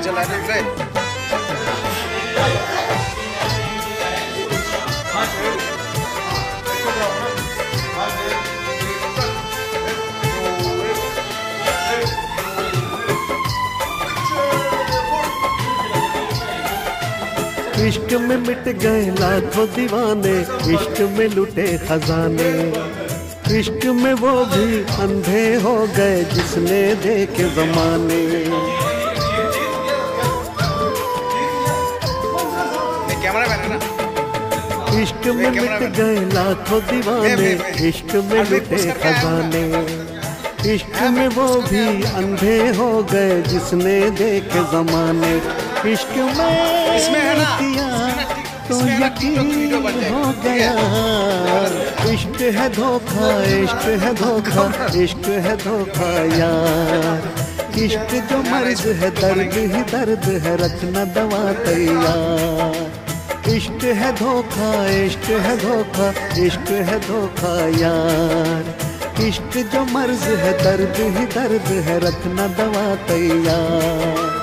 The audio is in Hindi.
ना इश्क में मिट गए लाखों दीवाने, इश्क में लुटे खजाने। इश्क में वो भी अंधे हो गए जिसने देखे जमाने। कैमरा मैन है ना? इश्क में मिट गए लाखों दीवाने इश्क में मिटे खजाने। इश्क में वो भी अंधे हो गए जिसने देखे जमाने। इश्क में किया तो यकीन हो गया। इश्क है धोखा इश्क है धोखा इश्क है धोखा यार। इश्क जो मर्ज है दर्द ही दर्द है रखना दवा तैयार। इश्क है धोखा इष्ट है धोखा इष्ट है धोखा यार। इष्ट जो मर्ज है, दर्द ही दर्द है, रखना दवा तैयार।